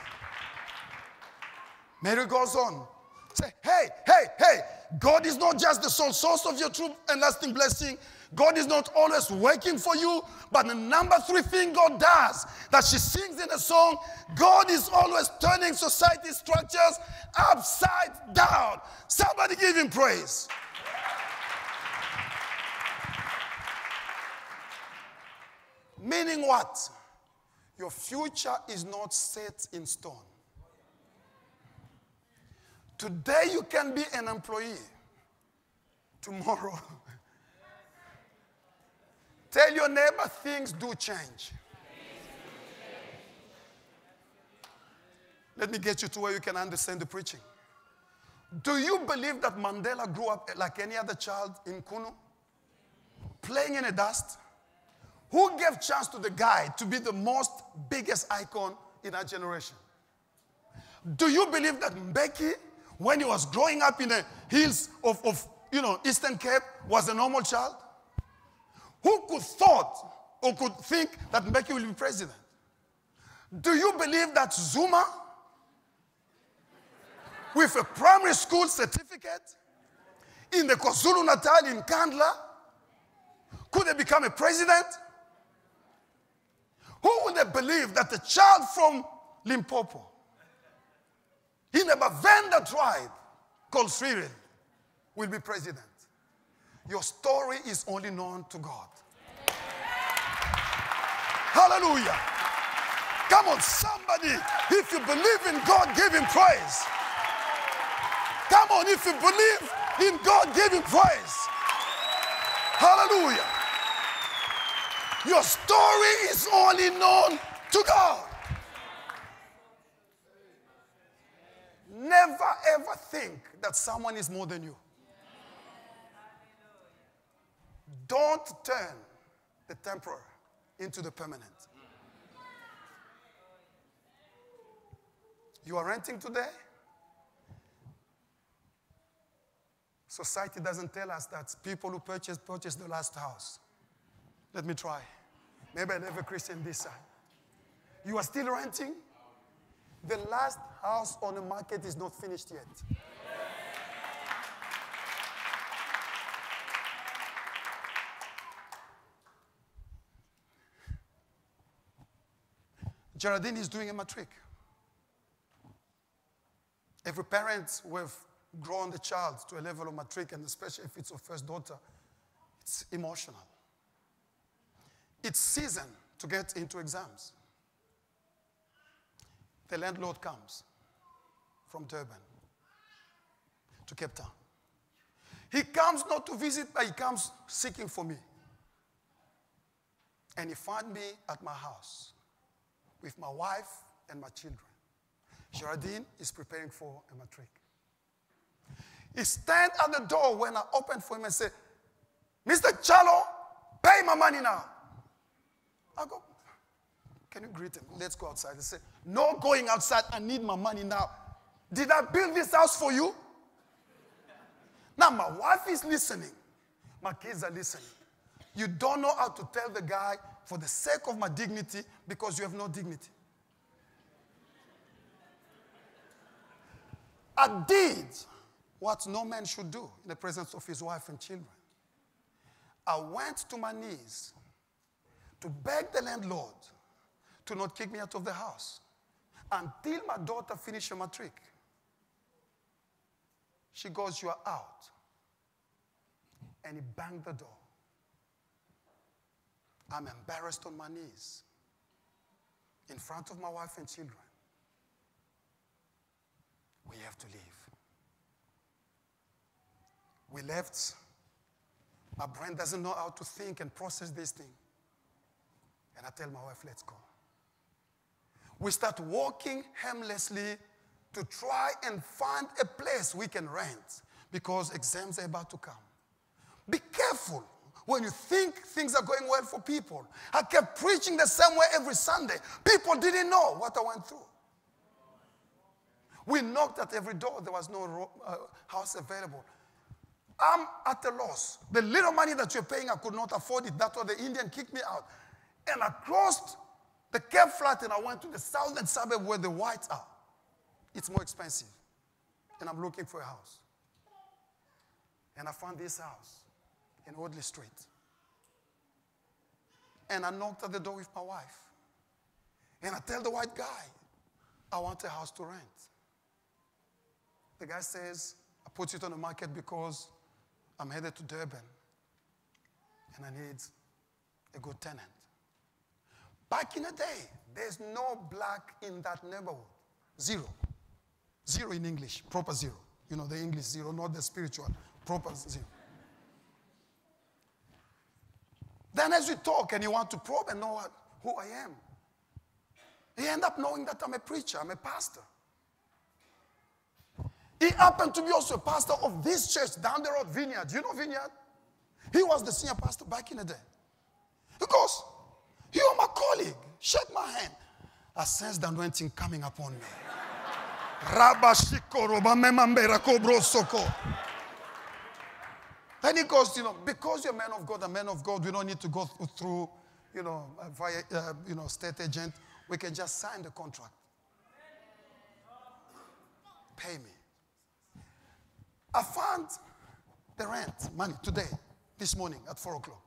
Mary goes on. Say, hey, hey, hey, God is not just the sole source of your true and lasting blessing. God is not always working for you, but the number three thing God does that she sings in the song God is always turning society structures upside down. Somebody give him praise. Meaning what? Your future is not set in stone. Today you can be an employee. Tomorrow Tell your neighbor things do change. Let me get you to where you can understand the preaching. Do you believe that Mandela grew up like any other child in Qunu? Playing in the dust? Who gave chance to the guy to be the most biggest icon in our generation? Do you believe that Mbeki, when he was growing up in the hills of, of you know, Eastern Cape, was a normal child? Who could thought or could think that Mbeki will be president? Do you believe that Zuma with a primary school certificate in the KwaZulu Natal in Nkandla? Could have become a president? Who would have believed that a child from Limpopo in a Bavenda tribe called Cyril will be president? Your story is only known to God. Hallelujah. Come on, somebody, if you believe in God, give him praise. Come on, if you believe in God, give him praise. Hallelujah. Your story is only known to God. Never ever think that someone is more than you. Don't turn the temporary into the permanent. You are renting today? Society doesn't tell us that people who purchase purchase the last house. Let me try. Maybe I never Christian this side. You are still renting? The last house on the market is not finished yet. Geraldine is doing a matric. Every parent with grown the child to a level of matric, and especially if it's your first daughter, it's emotional. It's season to get into exams. The landlord comes from Durban to Cape Town. He comes not to visit, but he comes seeking for me. And he found me at my house with my wife and my children. Geraldine is preparing for a matric. He stand at the door when I opened for him and said, Mr. Tshalo, pay my money now. I go, can you greet him? Let's go outside. He said, no going outside. I need my money now. Did I build this house for you? Now my wife is listening. My kids are listening. You don't know how to tell the guy for the sake of my dignity because you have no dignity. I did what no man should do in the presence of his wife and children. I went to my knees to beg the landlord to not kick me out of the house until my daughter finished her matric. She goes, You are out. And he banged the door. I'm embarrassed on my knees in front of my wife and children. We have to leave. We left. My brain doesn't know how to think and process this thing. And I tell my wife, let's go. We start walking aimlessly to try and find a place we can rent because exams are about to come. Be careful when you think things are going well for people. I kept preaching the same way every Sunday. People didn't know what I went through. We knocked at every door, there was no uh, house available. I'm at a loss. The little money that you're paying, I could not afford it. That's why the Indian kicked me out. And I crossed the Cape Flat and I went to the southern suburb where the whites are. It's more expensive. And I'm looking for a house. And I found this house in Audley Street. And I knocked at the door with my wife. And I tell the white guy, I want a house to rent. The guy says, I put it on the market because I'm headed to Durban and I need a good tenant. Back in the day, there's no black in that neighborhood. Zero. Zero in English, proper zero. You know, the English zero, not the spiritual, proper zero. Then as we talk and you want to probe and know what, who I am, he end up knowing that I'm a preacher, I'm a pastor. He happened to be also a pastor of this church down the road, Vineyard. You know Vineyard? He was the senior pastor back in the day. Because you are my colleague. Shake my hand. I sense the anointing coming upon me. Then he goes, you know, because you're a man of God, a man of God, we don't need to go through, you know, via, uh, you know, state agent. We can just sign the contract. Pay me. I found the rent money today, this morning at 4 o'clock.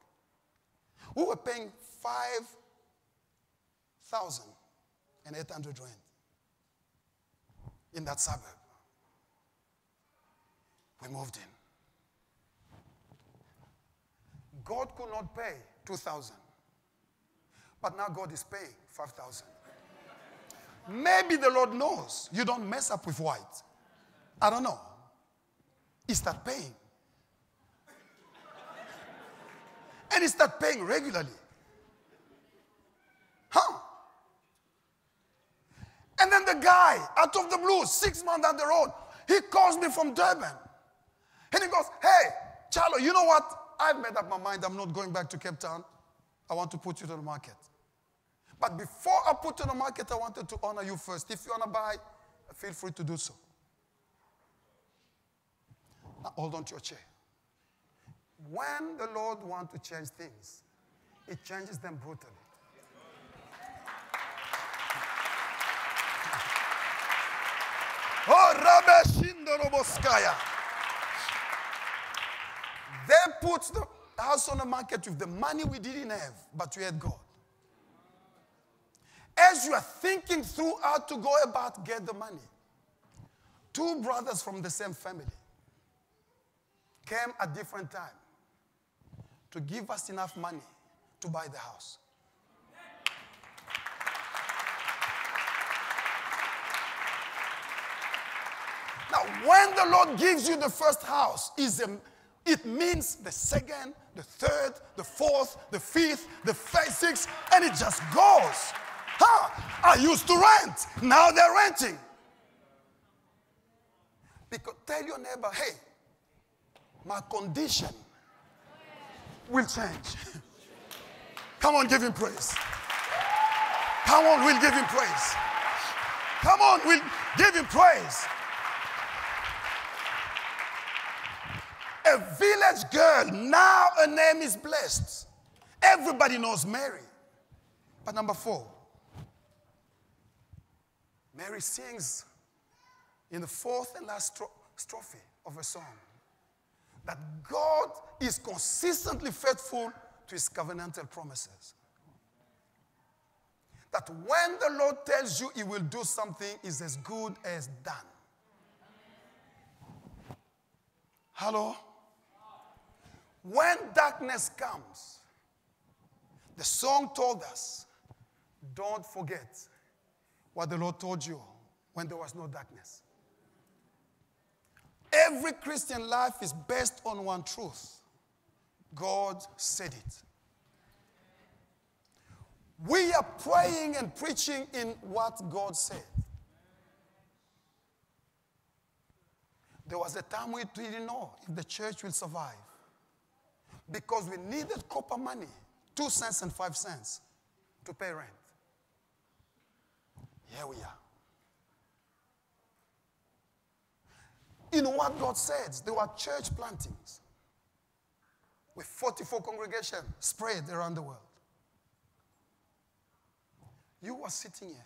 We were paying 5,800 rand in that suburb. We moved in. God could not pay 2,000. But now God is paying 5,000. Maybe the Lord knows you don't mess up with white. I don't know. He start paying. And he start paying regularly. Huh? And then the guy, out of the blue, six months down the road, he calls me from Durban. And he goes, Hey, Tshalo, you know what? I've made up my mind. I'm not going back to Cape Town. I want to put you to the market. But before I put you to the market, I wanted to honor you first. If you want to buy, feel free to do so. Now hold on to your chair. When the Lord wants to change things, He changes them brutally. Oh, Rabbe Shindoroboskaya. They put the house on the market with the money we didn't have, but we had God. As you are thinking through how to go about get the money, two brothers from the same family came at different time to give us enough money to buy the house. Now, when the Lord gives you the first house, is a it means the second, the third, the fourth, the fifth, the sixth, and it just goes. Huh? I used to rent. Now they're renting. Because tell your neighbor, hey, my condition will change. Come on, give him praise. Come on, we'll give him praise. Come on, we'll give him praise. A village girl. Now her name is blessed. Everybody knows Mary. But number four, Mary sings in the fourth and last stro- strophe of a song that God is consistently faithful to his covenantal promises. That when the Lord tells you he will do something, is as good as done. Hello? When darkness comes, the song told us, don't forget what the Lord told you when there was no darkness. Every Christian life is based on one truth God said it. We are praying and preaching in what God said. There was a time we didn't know if the church will survive because we needed copper money, two cents and five cents, to pay rent. Here we are. In what God said? There were church plantings with 44 congregations spread around the world. You were sitting here.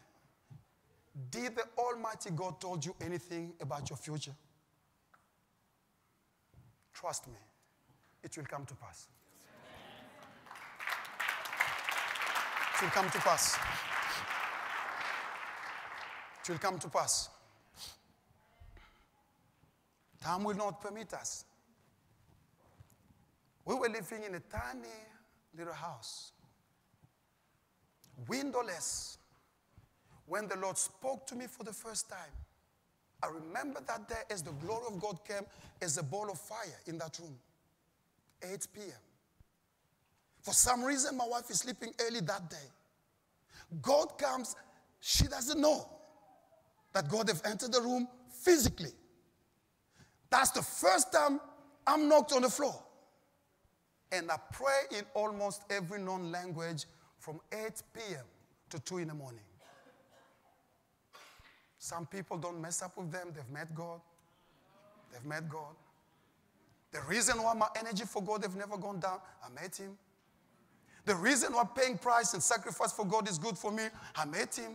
Did the Almighty God told you anything about your future? Trust me it will come to pass. It will come to pass. It will come to pass. Time will not permit us. We were living in a tiny little house, windowless, when the Lord spoke to me for the first time. I remember that day as the glory of God came as a ball of fire in that room. 8 p.m. For some reason, my wife is sleeping early that day. God comes, she doesn't know that God have entered the room physically. That's the first time I'm knocked on the floor. And I pray in almost every known language from 8 p.m. to 2 in the morning. Some people don't mess up with them, they've met God. They've met God. The reason why my energy for God have never gone down, I met Him. The reason why paying price and sacrifice for God is good for me, I met Him.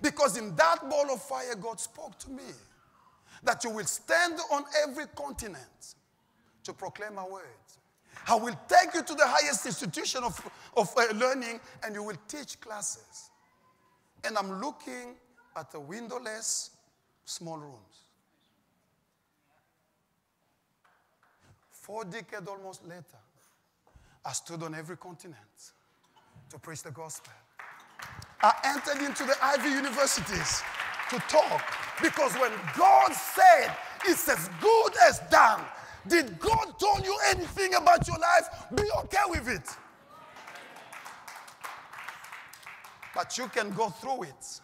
Because in that ball of fire, God spoke to me that you will stand on every continent to proclaim my words. I will take you to the highest institution of, of uh, learning and you will teach classes. And I'm looking at the windowless small rooms. Four decades almost later, I stood on every continent to preach the gospel. I entered into the Ivy universities to talk because when God said it's as good as done, did God tell you anything about your life? Be okay with it. But you can go through it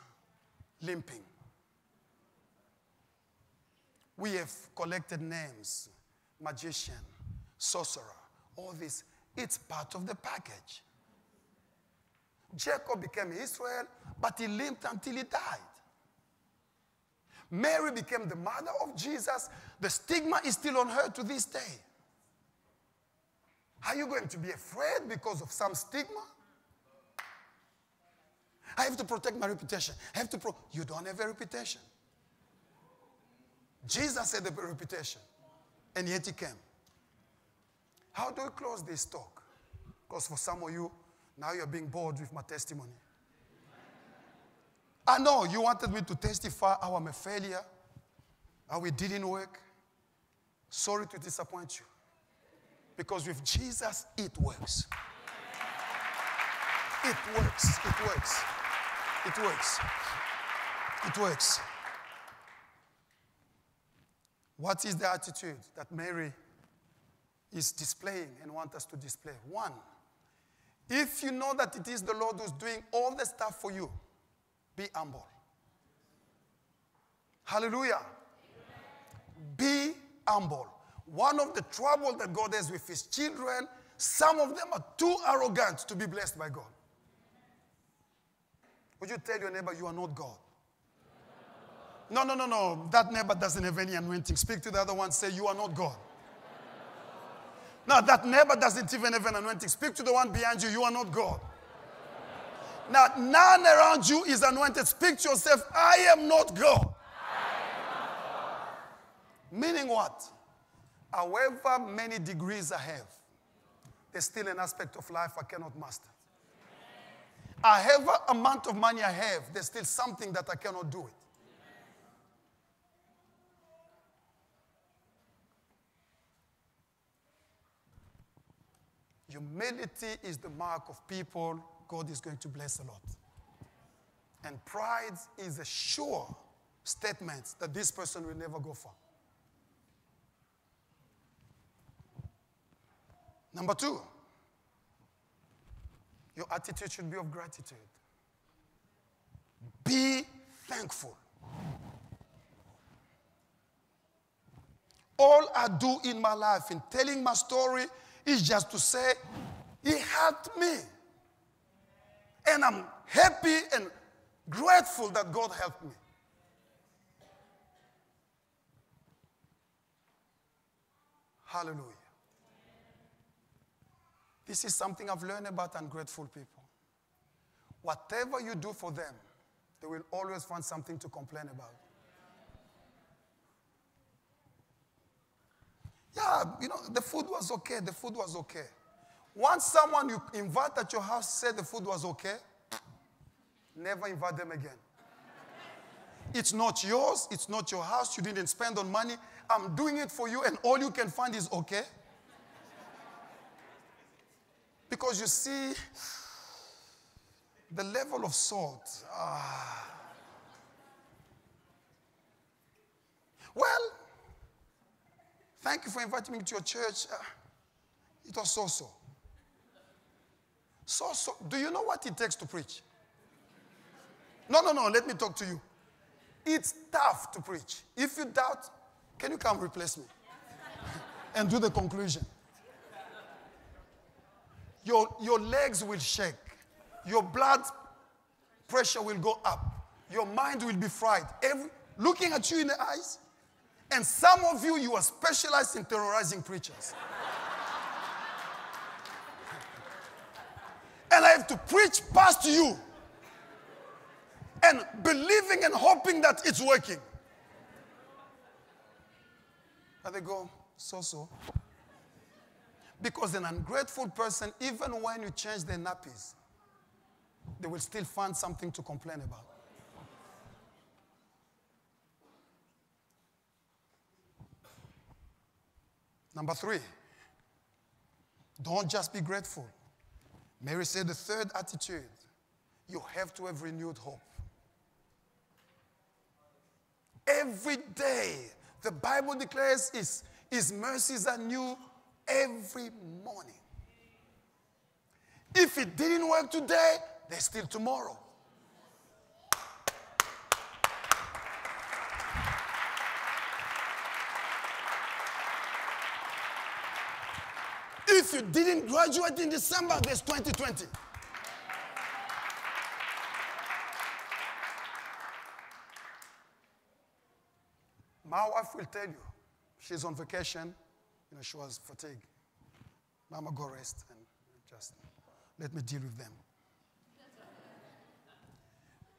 limping. We have collected names magician, sorcerer, all this. It's part of the package. Jacob became Israel, but he limped until he died. Mary became the mother of Jesus. The stigma is still on her to this day. Are you going to be afraid because of some stigma? I have to protect my reputation. I have to pro- you don't have a reputation. Jesus had a reputation, and yet he came. How do we close this talk? Because for some of you, now you're being bored with my testimony. I know you wanted me to testify how I'm a failure, how it didn't work. Sorry to disappoint you. Because with Jesus, it works. It works. It works. It works. It works. What is the attitude that Mary is displaying and want us to display? One, if you know that it is the Lord who's doing all the stuff for you, be humble. Hallelujah. Be humble. One of the trouble that God has with his children, some of them are too arrogant to be blessed by God. Would you tell your neighbor you are not God? No, no, no, no. That neighbor doesn't have any anointing. Speak to the other one, say, You are not God. Now, that neighbor doesn't even have an anointing. Speak to the one behind you, You are not God. Now, none around you is anointed. Speak to yourself, I am not God. Am not God. Meaning what? However many degrees I have, there's still an aspect of life I cannot master. However amount of money I have, there's still something that I cannot do it. Humility is the mark of people God is going to bless a lot. And pride is a sure statement that this person will never go far. Number two, your attitude should be of gratitude. Be thankful. All I do in my life in telling my story is just to say, He helped me. And I'm happy and grateful that God helped me. Hallelujah. This is something I've learned about ungrateful people. Whatever you do for them, they will always find something to complain about. Yeah, you know, the food was okay. The food was okay. Once someone you invite at your house said the food was okay, never invite them again. It's not yours, it's not your house, you didn't spend on money. I'm doing it for you, and all you can find is okay. Because you see, the level of salt. Ah. Well, thank you for inviting me to your church. Uh, it was so so. So, so, do you know what it takes to preach? No, no, no, let me talk to you. It's tough to preach. If you doubt, can you come replace me? and do the conclusion. Your, your legs will shake. Your blood pressure will go up. Your mind will be fried. Every, looking at you in the eyes. And some of you, you are specialized in terrorizing preachers. and I have to preach past you and believing and hoping that it's working. And they go, so so. Because an ungrateful person, even when you change their nappies, they will still find something to complain about. Number three, don't just be grateful. Mary said the third attitude, you have to have renewed hope. Every day, the Bible declares his, his mercies are new every morning. If it didn't work today, there's still tomorrow. If you didn't graduate in December, there's 2020. My wife will tell you, she's on vacation, you know, she was fatigued. Mama, go rest and just let me deal with them.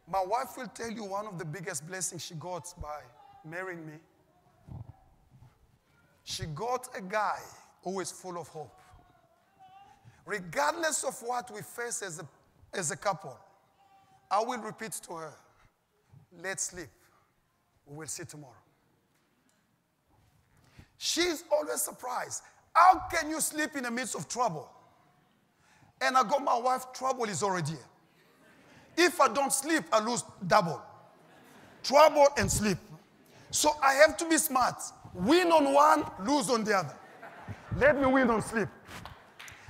My wife will tell you one of the biggest blessings she got by marrying me. She got a guy who is full of hope. Regardless of what we face as a, as a couple, I will repeat to her, let's sleep. We will see tomorrow. She's always surprised. How can you sleep in the midst of trouble? And I got my wife, trouble is already here. If I don't sleep, I lose double. Trouble and sleep. So I have to be smart. Win on one, lose on the other. Let me win on sleep.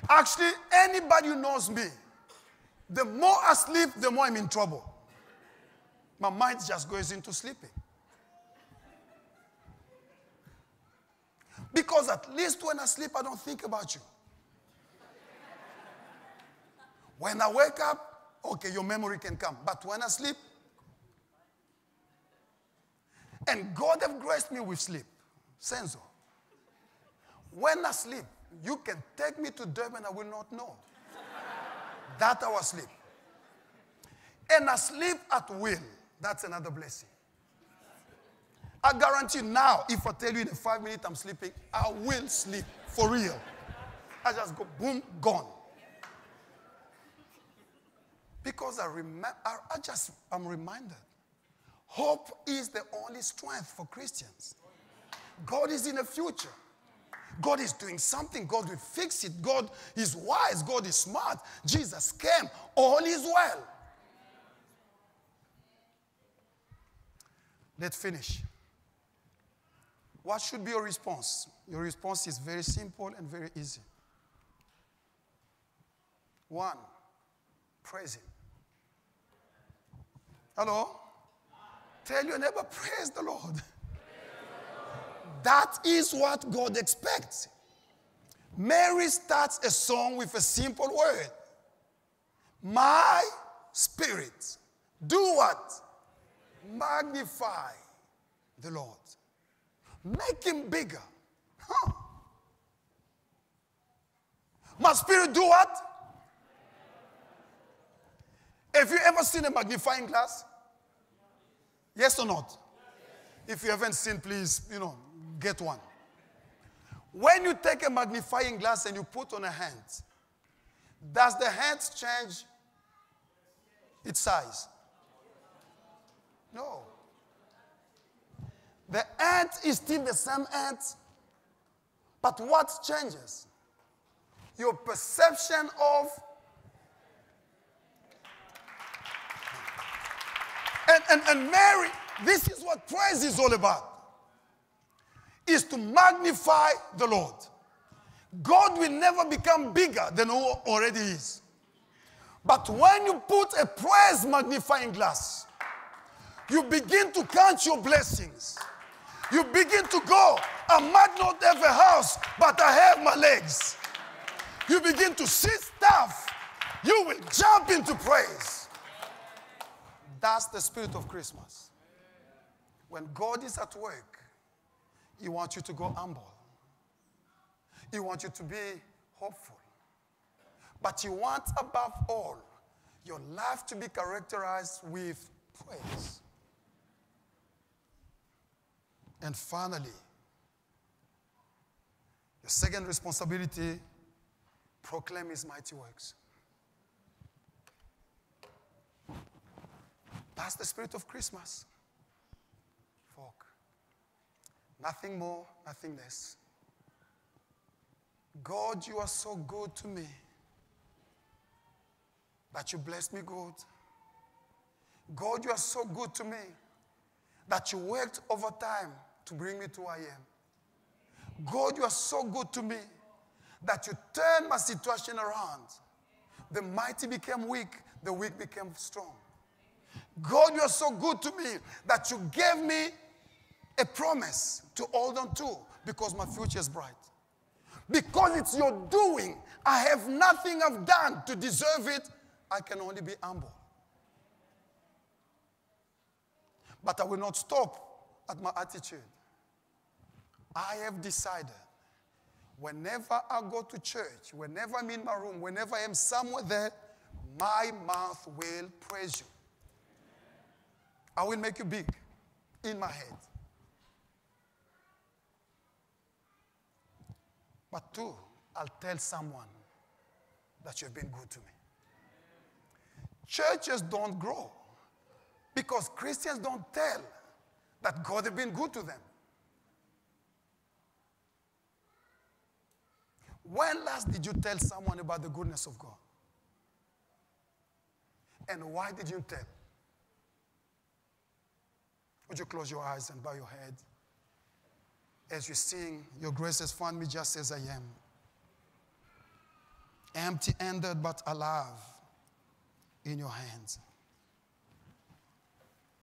Actually, anybody who knows me, the more I sleep, the more I'm in trouble. My mind just goes into sleeping. Because at least when I sleep, I don't think about you. When I wake up, okay, your memory can come. But when I sleep, and God have graced me with sleep, senso. When I sleep, you can take me to Durban, I will not know. that I was sleep. And I sleep at will. That's another blessing. I guarantee now, if I tell you in five minutes I'm sleeping, I will sleep for real. I just go boom, gone. Because I remember, I, I just, I'm reminded. Hope is the only strength for Christians. God is in the future. God is doing something. God will fix it. God is wise. God is smart. Jesus came. All is well. Let's finish. What should be your response? Your response is very simple and very easy. One, praise Him. Hello? Tell your neighbor, praise the Lord. That is what God expects. Mary starts a song with a simple word My spirit. Do what? Magnify the Lord. Make him bigger. Huh. My spirit do what? Have you ever seen a magnifying glass? Yes or not? If you haven't seen, please, you know, get one. When you take a magnifying glass and you put on a hand, does the hand change its size? No. The ant is still the same ant, but what changes? Your perception of and, and, and Mary, this is what praise is all about. Is to magnify the Lord. God will never become bigger than who already is. But when you put a praise magnifying glass, you begin to count your blessings. You begin to go. I might not have a house, but I have my legs. You begin to see stuff. You will jump into praise. That's the spirit of Christmas. When God is at work, He wants you to go humble. He wants you to be hopeful. But He wants, above all, your life to be characterized with praise. And finally, your second responsibility proclaim his mighty works. That's the spirit of Christmas. Nothing more, nothing less. God, you are so good to me that you blessed me good. God, you are so good to me that you worked overtime to bring me to where I am. God, you are so good to me that you turned my situation around. The mighty became weak, the weak became strong. God, you are so good to me that you gave me a promise to hold on to because my future is bright. Because it's your doing, I have nothing I've done to deserve it. I can only be humble. But I will not stop at my attitude. I have decided whenever I go to church, whenever I'm in my room, whenever I am somewhere there, my mouth will praise you. I will make you big in my head. But two, I'll tell someone that you've been good to me. Churches don't grow because Christians don't tell that God has been good to them. When last did you tell someone about the goodness of God? And why did you tell? Would you close your eyes and bow your head as you sing, Your grace has found me just as I am? Empty handed but alive in your hands.